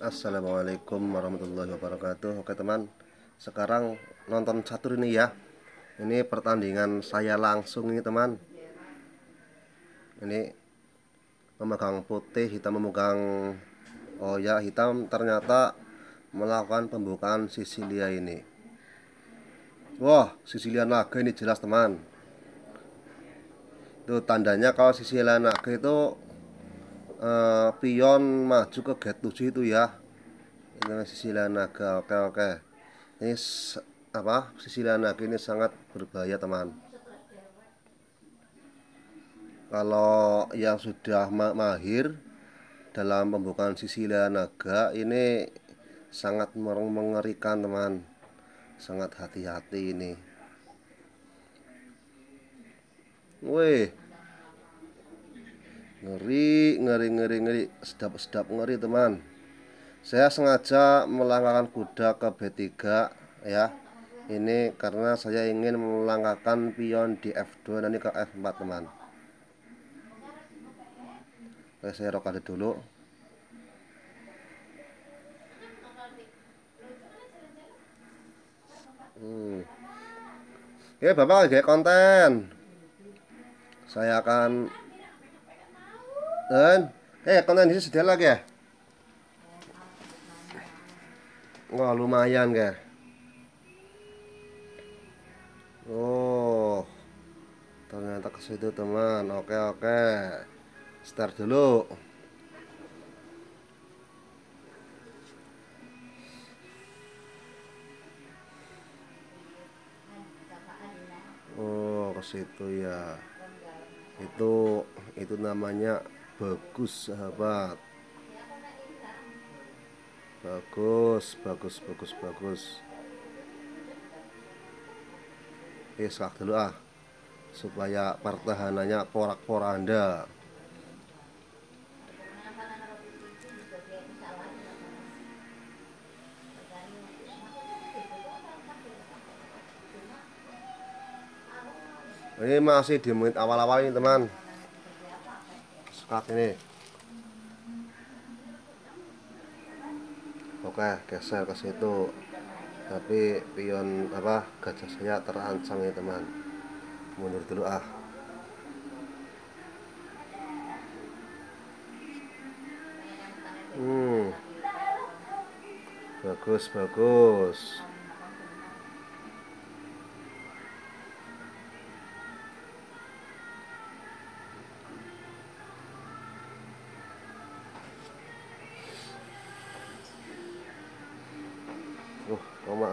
Assalamualaikum warahmatullahi wabarakatuh. Oke teman Sekarang nonton catur ini ya. Ini pertandingan saya langsung ini teman. Ini Memegang putih Hitam memegang Oh ya hitam ternyata Melakukan pembukaan Sisilia ini. Wah Sisilia naga ini jelas teman. Itu tandanya kalau Sisilia naga itu uh, pion maju ke gate 7 itu ya. Ini sisilan naga oke oke. Ini apa? Sisilan naga ini sangat berbahaya teman. Kalau yang sudah ma mahir dalam pembukaan sisilan naga ini sangat mengerikan teman. Sangat hati-hati ini. Wih ngeri ngeri ngeri ngeri. Sedap sedap ngeri teman. Saya sengaja melangkahkan kuda ke B3 ya. Ini karena saya ingin melangkahkan pion di F2 nanti ke F4 teman. Oke saya rokade dulu. Hmm. ya bapak lagi konten. Saya akan dan eh konten ini sudah lagi ya? Wah lumayan ya oh. Ternyata ke situ teman. Oke oke. Start dulu. Oh ke situ ya. Itu itu namanya bagus sahabat. Bagus bagus bagus bagus. Oke sak dulu ah. Supaya pertahanannya porak-poranda ini masih di menit awal-awal ini teman sekat ini. Oke geser ke situ. Tapi pion apa gajah saya terancam ya teman. Mundur dulu ah. Hmm. Bagus bagus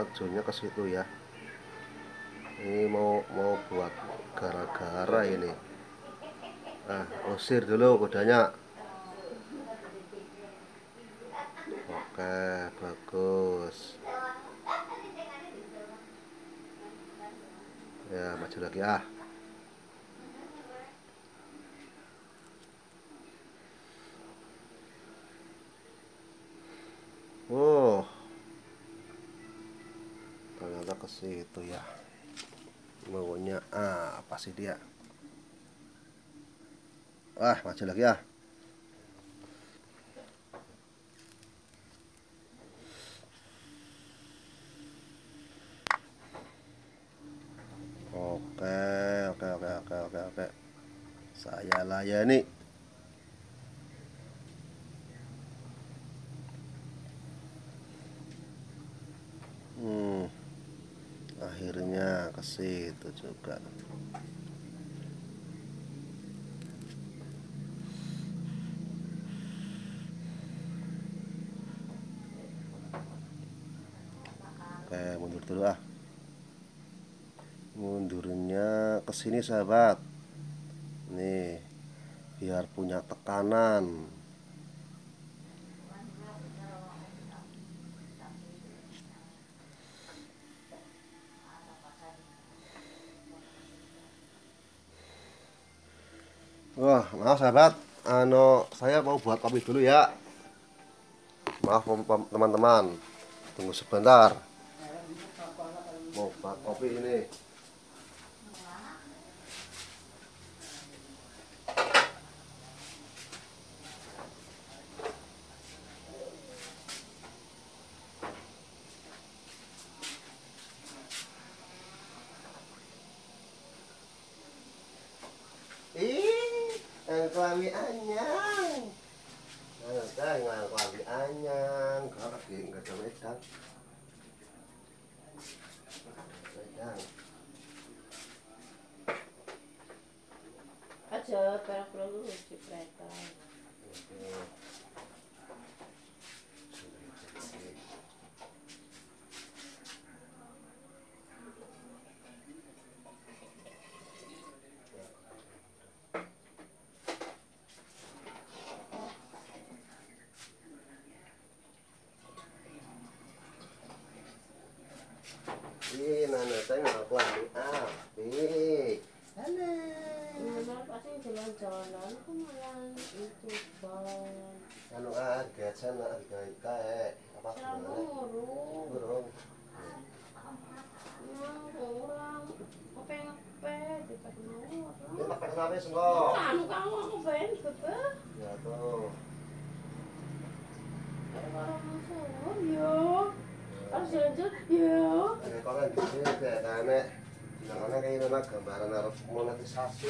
Ajunya ke situ ya. Ini mau mau buat gara-gara ini. Ah usir dulu kudanya oke bagus. Ya maju lagi ah Oh ternyata ke situ ya maunya ah, apa sih dia? Wah maju lagi ya oke oke oke oke oke oke. Saya layani hmm akhirnya ke situ juga. Oke mundur dulu ah. Mundurnya ke sini sahabat. Nih biar punya tekanan Wah, maaf sahabat, ano saya mau buat kopi dulu ya. Maaf teman-teman, tunggu sebentar. Mau buat kopi ini. Nglawi anyang. Ayo teh nglawi anyang, kok lagi enggak ada wedang. Wedang. Aja perak dulu di pretan. Ih, nana teh nglawi api. Halo. Bener pasti jalan-jalan kok malah itu ban. Anu ada sana harga kae apa sebenarnya? Burung. Pas Ini ngurung. pakai kenapa semua? Anu kamu aku ben bebe. Ya tuh. Ada yo. Harus jalan-jalan yo. Ada koran di sini kayak kane. Jangan kayak gambaran harus monetisasi.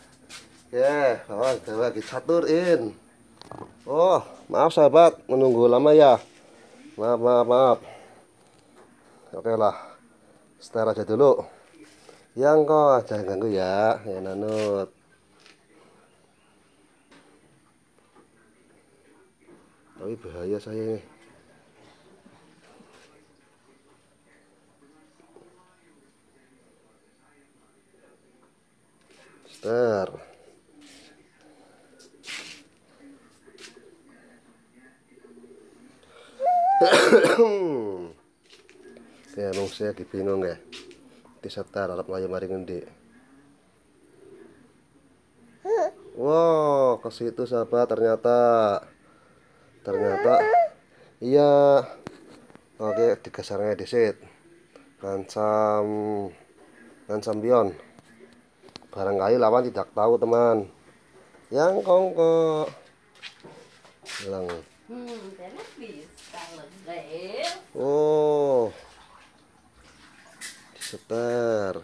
Ya, oh, kita lagi caturin. Oh, maaf sahabat, menunggu lama ya. Maaf, maaf, maaf. Oke lah, setelah aja dulu. Yang kok, jangan ganggu ya, ya nanut. Tapi bahaya saya ini. Star. Ya nung saya bingung ya? Di setar harap melayu mari ngendi. Wow ke situ sahabat ternyata ternyata iya. Oke digesernya disit ngancam ngancam bion barangkali lawan tidak tahu teman. Yang kongko. Hilang. Hmm. Oh. Disetar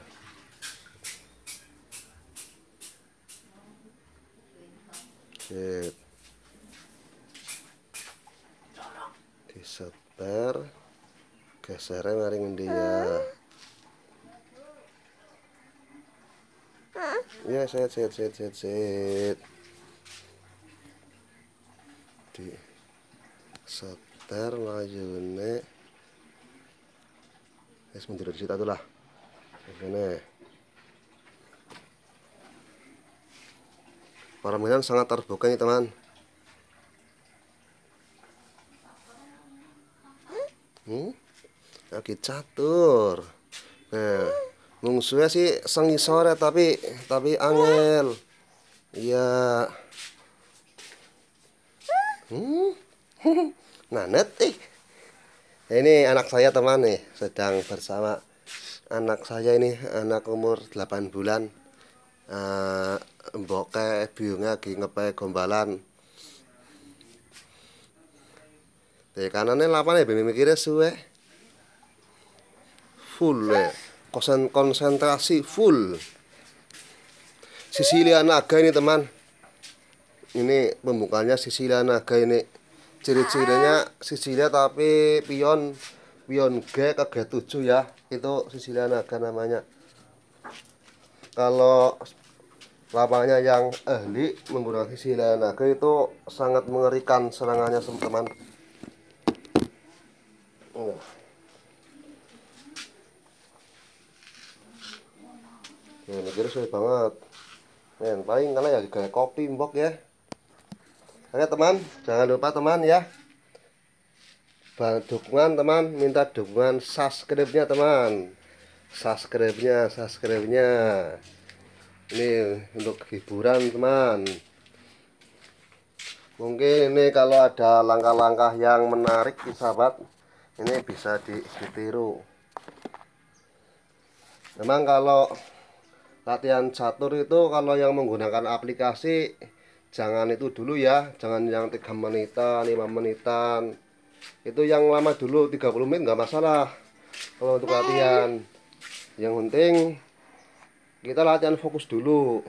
Sip. disetar gesernya mari ngendi ya? Ya set set set set set. Di setar majune atuh lah ini permainan sangat terbuka nih teman. Hmm? lagi catur. Nah mungsuhnya sih sengi sore tapi tapi angel. Iya. Hmm? nanet ih ini anak saya teman nih sedang bersama anak saya ini anak umur 8 bulan. Uh, mboke biungnya lagi ngepe gombalan. Di kanannya lapan ya bimi mikirnya suwe. Full ya Konsen konsentrasi full. Sisilia naga ini teman. Ini pembukanya Sisilia naga ini ciri-cirinya Sisilia tapi pion pion G ke G7 ya itu Sisilia naga namanya kalau lapangannya yang ahli menggunakan Sisilia naga itu sangat mengerikan serangannya teman-teman oh. Mikirnya sulit banget. Men, paling karena ya kayak kopi mbok ya. Oke teman, jangan lupa teman ya. Dukungan teman, minta dukungan subscribe-nya teman. Subscribe-nya, subscribe-nya. Ini untuk hiburan teman. mungkin ini kalau ada langkah-langkah yang menarik sahabat ini bisa ditiru memang kalau latihan catur itu kalau yang menggunakan aplikasi jangan itu dulu ya jangan yang tiga menitan lima menitan. Itu yang lama dulu 30 menit nggak masalah. Kalau untuk latihan. Yang penting kita latihan fokus dulu.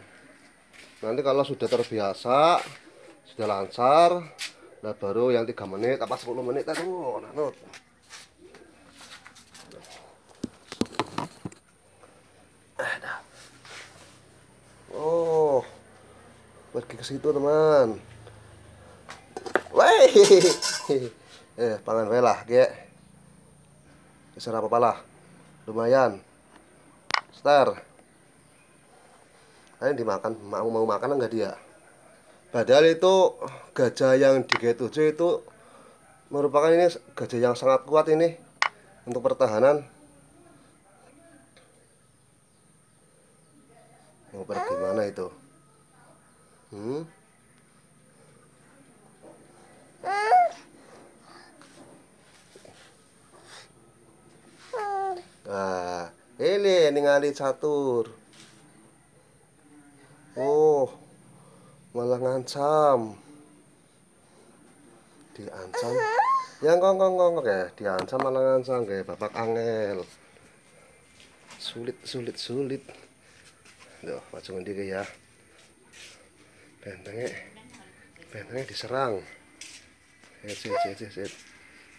Nanti kalau sudah terbiasa sudah lancar nah baru yang tiga menit apa 10 menit aduh nanut oh pergi ke situ teman Wih, eh pangan lah, ge. Geser apa lah, lumayan. Star. Kalian dimakan, mau mau makan enggak dia? Padahal itu gajah yang di G7 itu merupakan ini gajah yang sangat kuat ini untuk pertahanan. Mau pergi mana itu? Nah, ini ningali catur. Oh, malah ngancam. Diancam? Yang kong kong kong ya. Diancam malah ngancam kayak bapak angel. Sulit sulit sulit. Tuh, macam ini ya bentengnya bentengnya diserang. Ya sih sih sih sih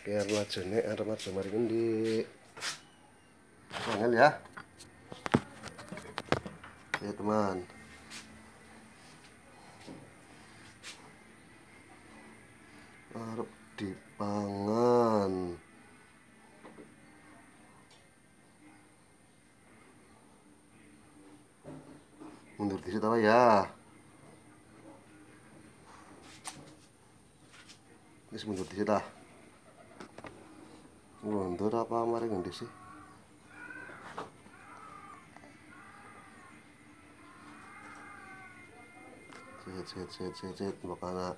kayak remaja ada remaja mari di angel ya. Ya teman. Arep dipangan. Mundur di situ ya mundur di situ mundur apa mari ngendi sih set set set set set makanya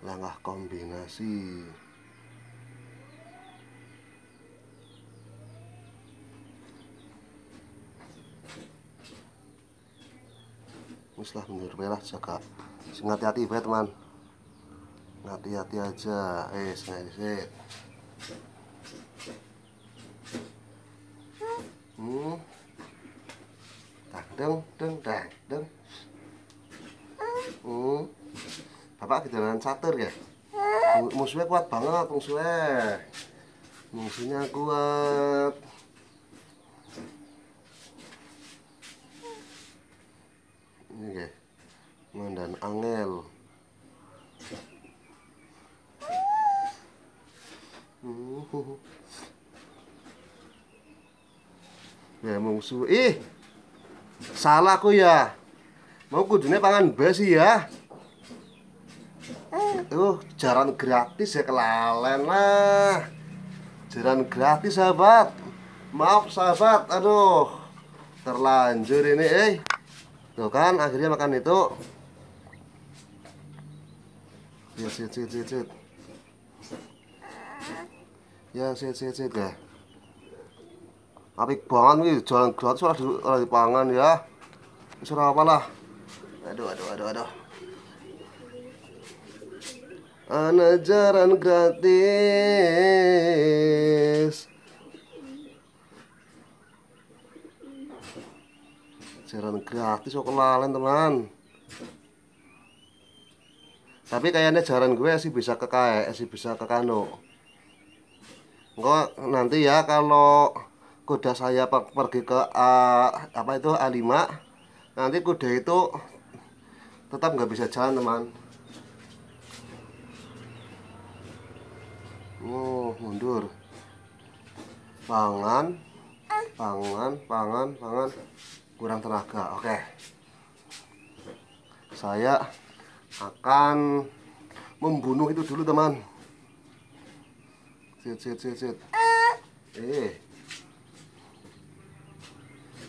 langkah kombinasi. Muslah mundur merah jaga. Sing hati-hati ya teman hati-hati aja eh sengaja hmm deng deng deng deng hmm Bapak kejalan catur ya? Musuhnya kuat banget musuhnya. Musuhnya kuat. Ini ya. Mandan angel. Ya musuh. Ih. Salah aku ya. Mau kudunya pangan besi ya. Uh jaran gratis ya kelalen lah. Jaran gratis sahabat. Maaf sahabat. Aduh terlanjur ini eh. Tuh kan akhirnya makan itu. Ya sit sit sit sit ya sit sit sit ya apik banget nih jalan gratis ora di, dipangan ya. Wis apa lah. Aduh aduh aduh aduh. Anajaran gratis. Jaran gratis kok kelalen teman. Tapi kayaknya jaran gue sih bisa ke kae, sih bisa ke kano Enggak nanti ya kalau kuda saya pergi ke A, apa itu A5 Nanti kuda itu tetap nggak bisa jalan teman. Oh mundur. Pangan pangan pangan pangan. Kurang tenaga oke. Saya akan membunuh itu dulu teman sit sit sit sit eh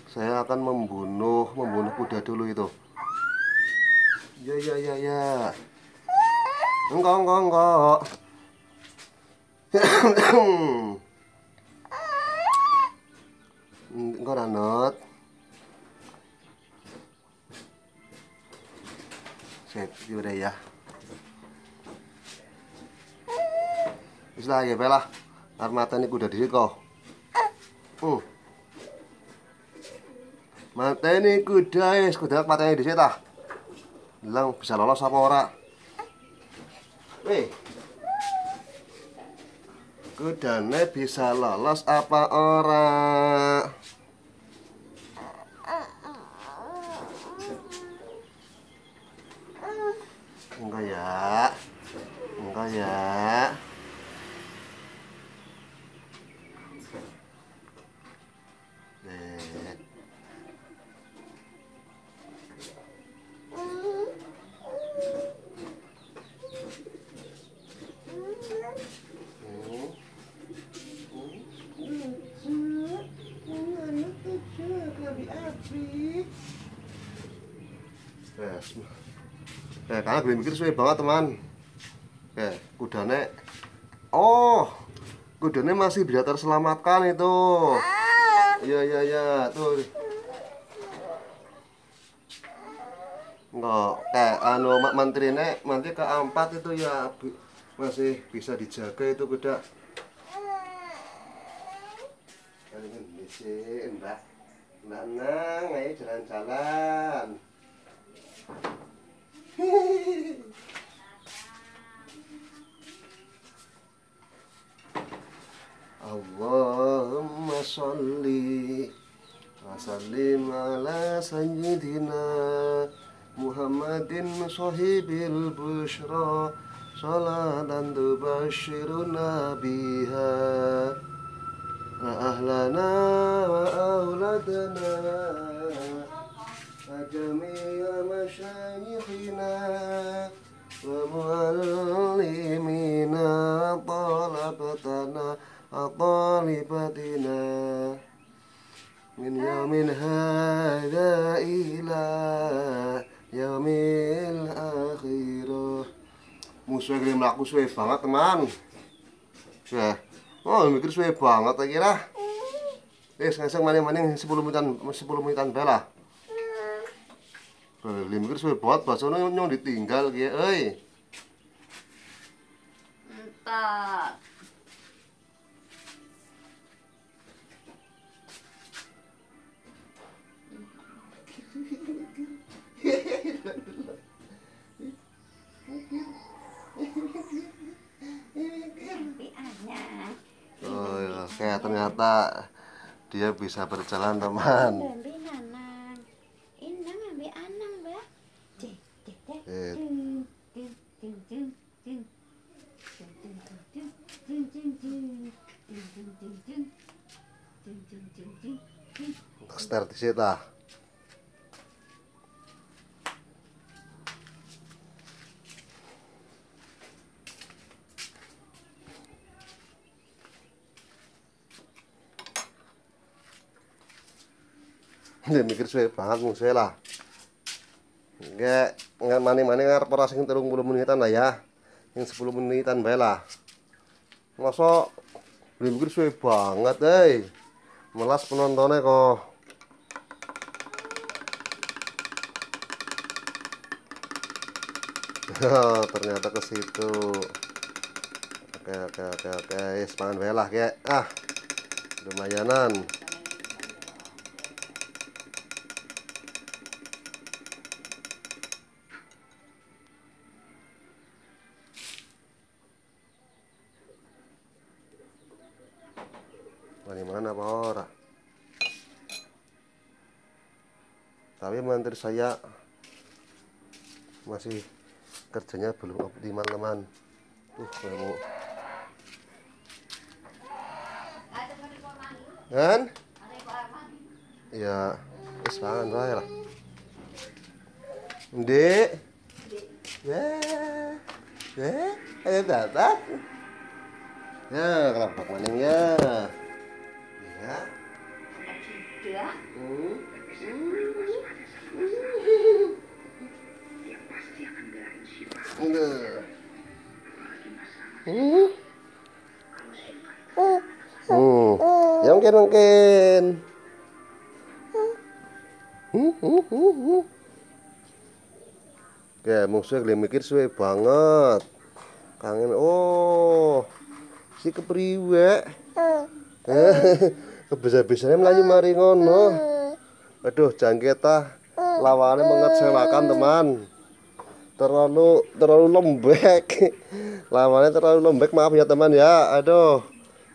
saya akan membunuh membunuh kuda dulu itu ya ya ya ya Enggak, enggak, enggak. Enggak, Ranot. Sip, udah ya. Wis ya belah. Arep mateni kuda dhisik kok. Hmm. Mateni kuda wis kuda mateni dhisik ta. Bilang bisa lolos apa ora? Weh. Kudane bisa lolos apa ora? Enggak ya. Enggak ya. Eh. Hmm. Yes. Eh, karena gue mikir suwe banget teman. Eh, kudane. Oh, kudane masih bisa terselamatkan itu. Iya iya iya, tuh. Enggak, kayak anu mak menterine nanti ke empat itu ya bi- masih bisa dijaga itu kuda. Ini bisa, Mbak. Mbak Nang, ayo jalan-jalan. اللهم صل وسلم على سيدنا محمد صاحب البشرى صلاة تبشرنا بها وأهلنا وأولادنا ahlana wa auladana wa jami'a masyayikhina wa muallimina talabatana طالبتنا من يوم هذا إلى يوم الآخرة musuh yang melaku suwe banget teman ya oh mikir suwe banget tak kira eh sekarang maning-maning 10 menitan 10 menitan bela Beli mikir suwe banget bahasanya nyong ditinggal euy Entar. oh ya kayak ternyata dia bisa berjalan teman Situ ah. Dia mikir suwe banget musuh lah. Nggak, nggak mani-mani ngarep ora sing 30 menitan lah ya. Yang 10 menitan bae lah. Masa dia mikir suwe banget, eh. Melas penontonnya kok. Oh, ternyata ke situ. Oke, oke, oke, oke. Yes, pangan bae lah, kek. Ah. Lumayanan. Mana mana apa ora? Tapi menteri saya masih kerjanya belum optimal teman. Tuh, kamu. Kan? Ya, wis pangan wae lah. Ndek. Ya. Ya, ayo datang. Ya, kelompok maning. Ya. Hmm. Hmm. Ya mungkin mungkin. Hmm, hmm, hmm, hmm. Oke, musuhnya kalian mikir suwe banget. Kangen. Oh. Si kepriwe. Kebisa-bisanya melayu mari ngono. Aduh, jangkit ah. Lawannya mengecewakan, teman. Terlalu terlalu lembek. Lawannya terlalu lembek, maaf ya, teman ya. Aduh.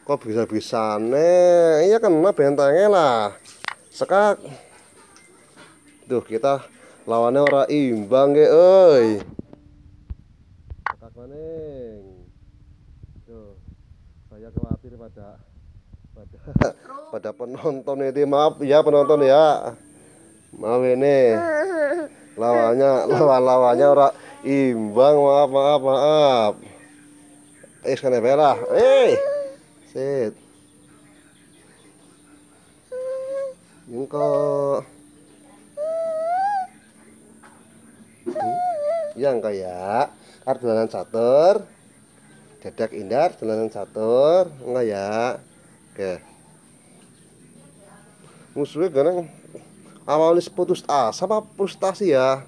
Kok bisa nih? Iya kena bentengnya lah. Sekak. Tuh, kita lawannya ora imbang ge euy. Sekak maning. Tuh. Saya khawatir pada pada pada penonton ini maaf ya penonton ya maaf ini lawannya lawan lawannya ora imbang maaf maaf maaf. Eh kan lah. Eh sit. Yung kok hmm? yang kaya arduanan catur. Dadak indar dolanan catur. Enggak ya. Oke. Musuhnya kadang awalnya putus asa apa frustasi ya?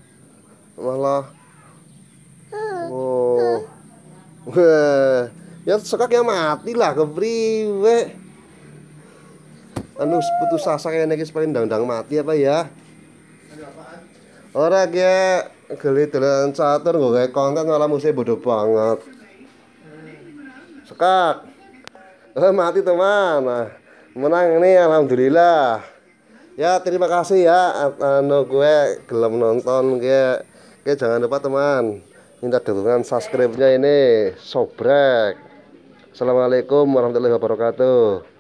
Malah. Oh ya sekak ya mati lah kepriwe. Anu putus asa kayak nek paling ndang-ndang mati apa ya? Ora ge geli dolan catur nggo konten malah musuh bodoh banget. Sekak eh, mati teman. Nah, menang ini alhamdulillah ya terima kasih ya anu gue gelem nonton gue oke jangan lupa teman minta dukungan subscribe nya ini sobrek. Assalamualaikum warahmatullahi wabarakatuh